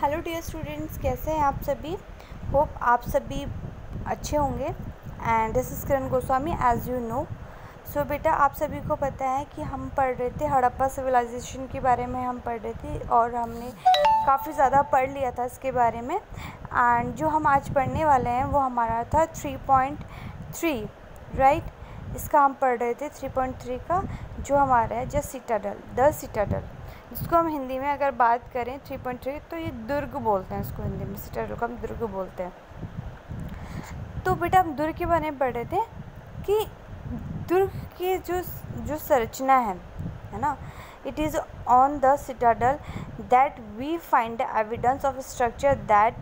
Hello dear students कैसे हैं आप सभी? होप आप सभी अच्छे होंगे। And this is Kiran Goswami as you know so बेटा, आप सभी को पता है कि हम पढ़ रहे थे हड़प्पा सिविलाइजेशन के बारे में हम पढ़ रहे थे और हमने काफ़ी ज़्यादा पढ़ लिया था इसके बारे में। एंड जो हम आज पढ़ने वाले हैं वो हमारा था थ्री पॉइंट थ्री राइट इसका हम पढ़ रहे थे थ्री पॉइंट थ्री का, जो हमारा है जस्ट सिटाडल द सिटाडल जिसको हम हिंदी में अगर बात करें थ्री पॉइंट थ्री तो ये दुर्ग बोलते हैं इसको हिंदी में सिटाडल को हम दुर्ग बोलते हैं। तो बेटा हम दुर्ग के बारे में पढ़ रहे थे कि दुर्ग की जो जो संरचना है है ना? It is on the citadel that we find evidence of structure that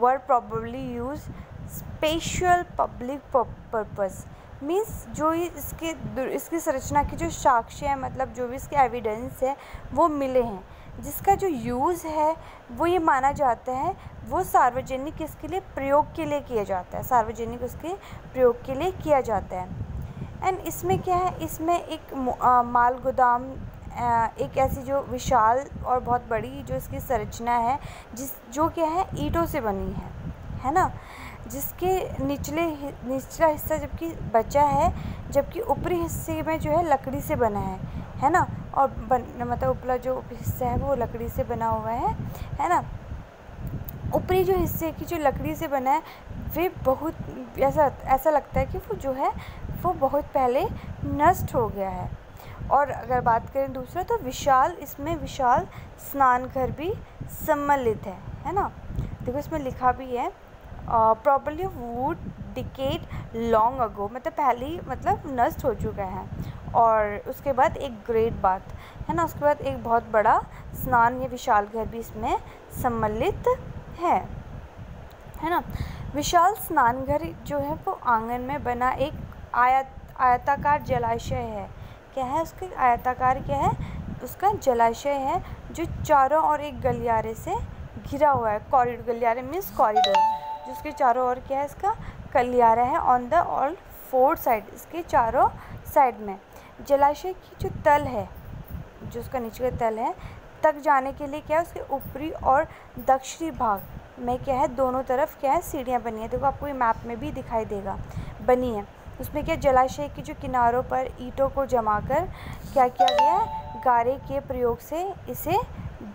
were probably use special public purpose means जो इसके इसकी संरचना की जो साक्ष्य है मतलब जो भी इसके एविडेंस है वो मिले हैं। जिसका जो यूज़ है वो ये माना जाता है वो सार्वजनिक इसके लिए प्रयोग के लिए किया जाता है। सार्वजनिक उसके प्रयोग के लिए किया जाता है। एंड इसमें क्या है? इसमें एक आ, माल गोदाम एक ऐसी जो विशाल और बहुत बड़ी जो इसकी संरचना है जिस जो क्या है? ईंटों से बनी है। है ना? जिसके निचले निचला हिस्सा जबकि बचा है, जबकि ऊपरी हिस्से में जो है लकड़ी से बना है है ना? और बन मतलब ऊपरा जो हिस्सा है वो लकड़ी से बना हुआ है है ना? ऊपरी जो हिस्से की जो लकड़ी से बना है, वे बहुत ऐसा ऐसा लगता है कि वो जो है, वो बहुत पहले नष्ट हो गया है। और अगर बात करें दूसरा तो विशाल, इसमें विशाल स्नान घर भी सम्मिलित है है ना? देखो इसमें लिखा भी है properly wood decayed long ago मतलब पहले ही मतलब नष्ट हो चुका है। और उसके बाद एक ग्रेट बात है ना? उसके बाद एक बहुत बड़ा स्नान या विशाल घर भी इसमें सम्मिलित है। है ना? विशाल स्नान घर जो है, वो आँगन में बना एक आयत, आयताकार जलाशय है। क्या है उसके आयताकार? क्या है? उसका जलाशय है जो चारों ओर एक गलियारे से घिरा हुआ है कॉरिडोर गलियारे मीन्स कॉरिडोर जिसके चारों ओर क्या है इसका? कलियारा है on the all four side इसके चारों साइड में। जलाशय की जो तल है, जो उसका नीचे का तल है, तक जाने के लिए क्या है उसके ऊपरी और दक्षिणी भाग में क्या है, दोनों तरफ़ क्या है, सीढ़ियाँ बनी है। देखो, आपको ये मैप में भी दिखाई देगा, बनी है। उसमें क्या जलाशय की जो किनारों पर ईंटों को जमा कर क्या किया गया है, गारे के प्रयोग से इसे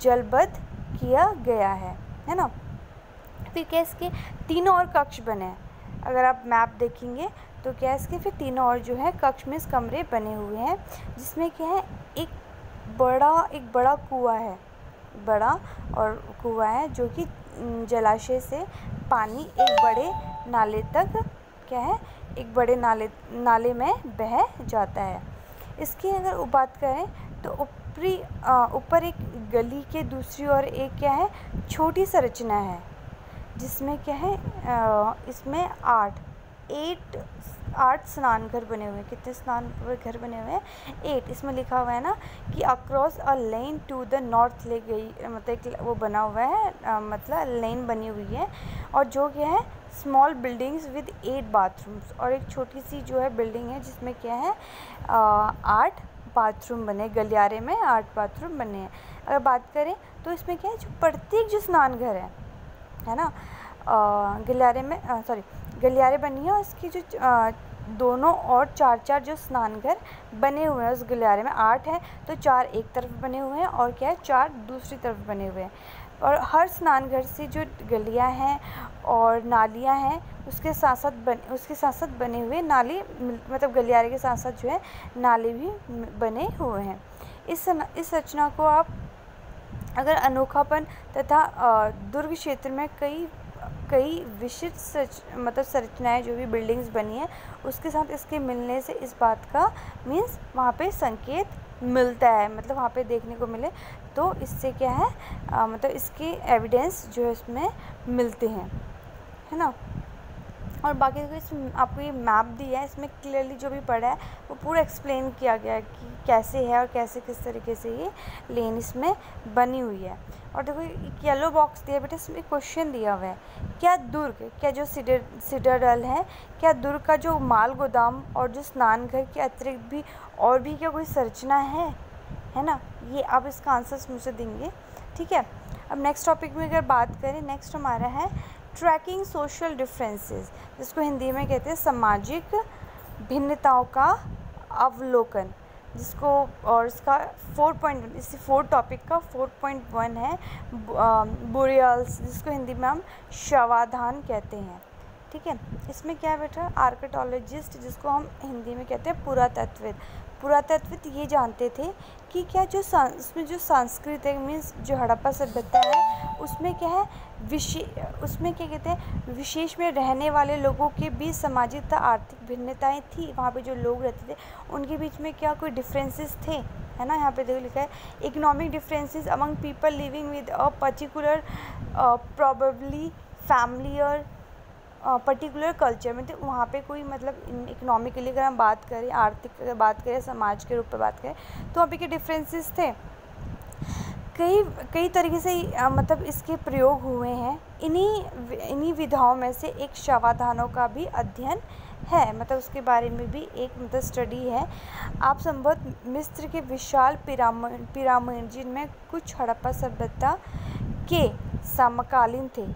जलबद्ध किया गया है है ना? फिर क्या इसके तीनों और कक्ष बने हैं। अगर आप मैप देखेंगे तो क्या इसके फिर तीनों और जो है कक्ष में कमरे बने हुए हैं, जिसमें क्या है, एक बड़ा एक बड़ा कुआ है। बड़ा और कुआ है, जो कि जलाशय से पानी एक बड़े नाले तक क्या है, एक बड़े नाले नाले में बह जाता है। इसकी अगर बात करें तो ऊपरी ऊपर एक गली के दूसरी ओर एक क्या है, छोटी संरचना है। जिसमें क्या है इसमें आठ एट आठ स्नान घर बने हुए हैं। कितने स्नान घर बने हुए हैं? एट। इसमें लिखा हुआ है ना कि across a lane to the north ले गई मतलब वो बना हुआ है आ, मतलब लेन बनी हुई है। और जो क्या है small buildings with eight bathrooms और एक छोटी सी जो है बिल्डिंग है जिसमें क्या है आठ बाथरूम बने गलियारे में आठ बाथरूम बने हैं। अगर बात करें तो इसमें क्या है जो प्रत्येक जो स्नान घर है है ना? गलियारे में सॉरी गलियारे बनी है और इसकी जो आ, दोनों और चार चार जो स्नान घर बने हुए हैं उस गलियारे में आठ हैं तो चार एक तरफ़ बने हुए हैं और क्या है? चार दूसरी तरफ़ बने हुए हैं। और हर स्नान घर से जो गलियाँ हैं और नालियाँ हैं उसके साथ साथ बन उसके साथ साथ बने हुए नाली मतलब गलियारे के साथ साथ जो है नाले भी बने हुए हैं। इस इस रचना को आप अगर अनोखापन तथा दुर्ग क्षेत्र में कई कई विशिष्ट सच मतलब संरचनाएँ जो भी बिल्डिंग्स बनी हैं उसके साथ इसके मिलने से इस बात का मीन्स वहाँ पे संकेत मिलता है मतलब वहाँ पे देखने को मिले। तो इससे क्या है आ, मतलब इसके एविडेंस जो है इसमें मिलते हैं है ना? और बाकी देखो इस आपको ये मैप दिया है, इसमें क्लियरली जो भी पढ़ा है, वो पूरा एक्सप्लेन किया गया है कि कैसे है और कैसे किस तरीके से ये लेन इसमें बनी हुई है। और देखो एक येलो बॉक्स दिया बेटा, इसमें क्वेश्चन दिया हुआ है, क्या दुर्ग, क्या जो सिडर सिडरडल है, क्या दुर्ग का जो माल गोदाम और जो स्नान घर के अतिरिक्त भी और भी क्या कोई संरचना है? है ना? ये आप इसका आंसर्स मुझसे देंगे, ठीक है? अब नेक्स्ट टॉपिक में अगर बात करें नेक्स्ट हमारा है ट्रैकिंग सोशल डिफरेंसेस, जिसको हिंदी में कहते हैं सामाजिक भिन्नताओं का अवलोकन, जिसको, और इसका फोर पॉइंट इस फोर टॉपिक का फोर पॉइंट वन है बुरियल्स जिसको हिंदी में हम शवाधान कहते हैं। ठीक है? इसमें क्या बैठा आर्किटोलॉजिस्ट जिसको हम हिंदी में कहते हैं पुरातत्विद। पुरातत्विद ये जानते थे कि क्या जो उसमें जो सांस्कृतिक मीन्स जो हड़प्पा सभ्यता है, उसमें क्या है विशेष उसमें क्या कहते हैं, विशेष में रहने वाले लोगों के बीच सामाजिक तथा आर्थिक भिन्नताएँ थी। वहाँ पे जो लोग रहते थे, उनके बीच में क्या कोई डिफरेंसेस थे? है ना? यहाँ पे देखो लिखा है economic differences among people living with a particular probably family और पर्टिकुलर कल्चर में तो वहाँ पे कोई मतलब इकोनॉमिकली अगर हम बात करें, आर्थिक अगर बात करें, समाज के रूप में बात करें तो वहाँ पे के डिफरेंसेस थे? कई कई तरीके से मतलब इसके प्रयोग हुए हैं। इन्हीं इन्हीं विधाओं में से एक शवाधानों का भी अध्ययन है। मतलब उसके बारे में भी एक मतलब स्टडी है। आप संभवत मिस्र के विशाल पिरामिड पिरामिड जिनमें कुछ हड़प्पा सभ्यता के समकालीन थे।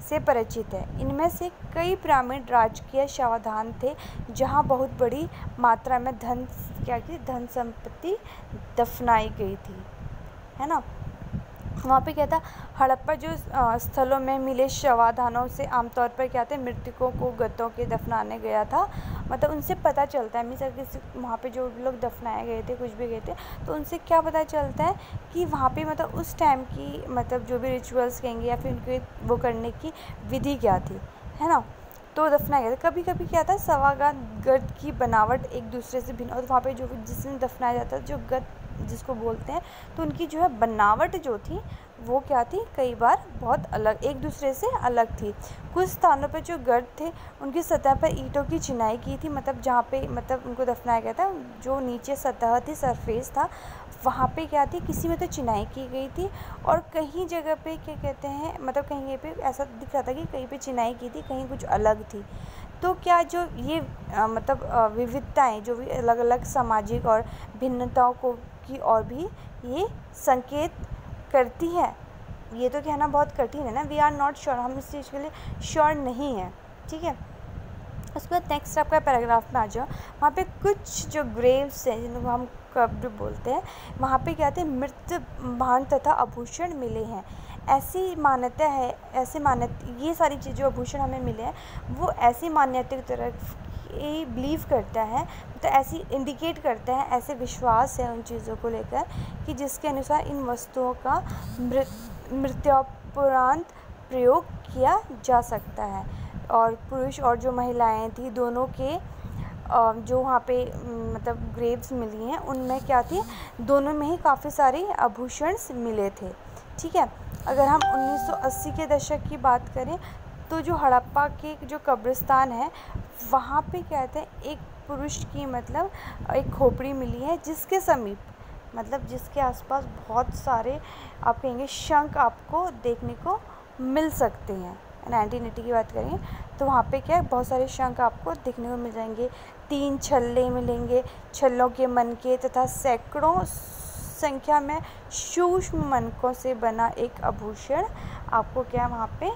से परिचित है। इनमें से कई पिरामिड राजकीय शवाधान थे, जहाँ बहुत बड़ी मात्रा में धन, क्या कि धन संपत्ति दफनाई गई थी। है ना? वहाँ पे क्या था, हड़प्पा जो स्थलों में मिले शवाधानों से आमतौर पर क्या थे, मृतकों को गद्दों के दफनाने गया था। मतलब उनसे पता चलता है, मीन्स अगर वहाँ पे जो लोग दफनाए गए थे, कुछ भी गए थे तो उनसे क्या पता चलता है कि वहाँ पे मतलब उस टाइम की मतलब जो भी रिचुअल्स कहेंगे या फिर उनके वो करने की विधि क्या थी, है ना? तो दफनाया गया था। कभी कभी क्या था सवागा गर्द की बनावट एक दूसरे से भिन्न और वहाँ पे जो जिसने दफनाया जाता जो गद जिसको बोलते हैं तो उनकी जो है बनावट जो थी, वो क्या थी? कई बार बहुत अलग, एक दूसरे से अलग थी। कुछ स्थानों पर जो गर्द थे, उनकी सतह पर ईंटों की चिनाई की थी मतलब जहाँ पे मतलब उनको दफनाया गया था, जो नीचे सतह थी, सरफेस था, वहाँ पे क्या थी? किसी में तो चिनाई की गई थी और कहीं जगह पे, क्या कहते हैं मतलब कहीं पे ऐसा दिख रहा था कि कहीं पे चिनाई की थी, कहीं कुछ अलग थी। तो क्या जो ये आ, मतलब विविधताएँ जो भी अलग अलग सामाजिक और भिन्नताओं को की और भी ये संकेत करती हैं ये तो कहना बहुत कठिन है ना? वी आर नॉट श्योर हम इस चीज़ के लिए श्योर नहीं है ठीक है? उसके बाद नेक्स्ट आपका पैराग्राफ में आ जाओ। वहाँ पे कुछ जो ग्रेव्स हैं जिनको हम कब्र बोलते हैं वहाँ पे क्या थे? मृत भान तथा आभूषण मिले हैं। ऐसी मान्यता है, ऐसी मान्यता, ये सारी चीज़ जो आभूषण हमें मिले हैं, वो ऐसी मान्यता की तरफ़ ये बिलीव करता है तो ऐसी इंडिकेट करता है, ऐसे विश्वास है उन चीज़ों को लेकर कि जिसके अनुसार इन वस्तुओं का मृत मृत्योपरांत प्रयोग किया जा सकता है। और पुरुष और जो महिलाएँ थी, दोनों के जो वहाँ पे मतलब ग्रेव्स मिली हैं, उनमें क्या थी, दोनों में ही काफ़ी सारे आभूषण मिले थे। ठीक है? अगर हम 1980 के दशक की बात करें तो जो हड़प्पा के जो कब्रिस्तान है, वहाँ पे क्या हैं एक पुरुष की मतलब एक खोपड़ी मिली है, जिसके समीप मतलब जिसके आसपास बहुत सारे, आप कहेंगे, शंख आपको देखने को मिल सकते हैं। नाइनटीन एटी की बात करें तो वहाँ पे क्या है, बहुत सारे शंख आपको देखने को मिल जाएँगे। तीन छल्ले मिलेंगे, छल्लों के मन के तथा सैकड़ों संख्या में सूक्ष्म मनकों से बना एक आभूषण आपको क्या वहाँ पे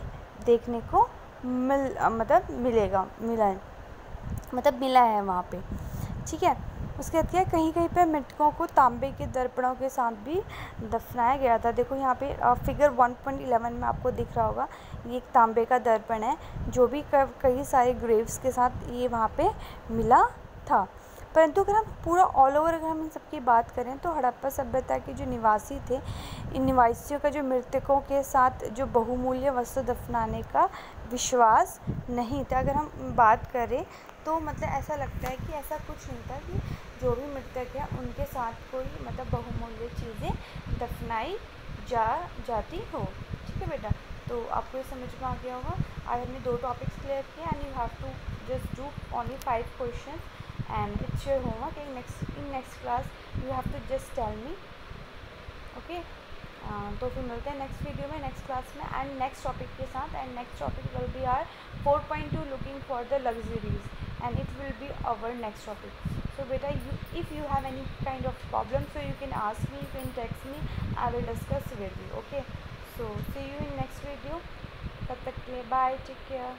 देखने को मिल मतलब मिलेगा, मिला है। मतलब मिला है वहाँ पे, ठीक है? उसके बाद क्या कहीं कहीं पे मृतकों को तांबे के दर्पणों के साथ भी दफनाया गया था। देखो यहाँ पे फिगर 1.11 में आपको दिख रहा होगा, ये एक तांबे का दर्पण है, जो भी कई सारे ग्रेव्स के साथ ये वहाँ पे मिला था। परंतु अगर हम पूरा ऑल ओवर अगर हम इन सबकी बात करें तो हड़प्पा सभ्यता के जो निवासी थे, इन निवासियों का जो मृतकों के साथ जो बहुमूल्य वस्तु दफनाने का विश्वास नहीं था। अगर हम बात करें तो मतलब ऐसा लगता है कि ऐसा कुछ नहीं था कि जो भी मृतक है, उनके साथ कोई मतलब बहुमूल्य चीज़ें दफनाई जा, जाती हो। ठीक है बेटा? तो आपको ये समझ में आ गया होगा। आज हमने दो टॉपिक्स क्लियर किए and you have to just do only five question and with your homework in next in next class, you have to just tell me, okay? Uh, तो फिर मिलते हैं नेक्स्ट वीडियो में नेक्स्ट क्लास में and next topic के साथ and next topic will be R four point two looking for the luxuries and it will be our next topic so बेटा you if you have any kind of problem so you can ask me can text me I will discuss with you okay so see you in next video तब तक के लिए bye take care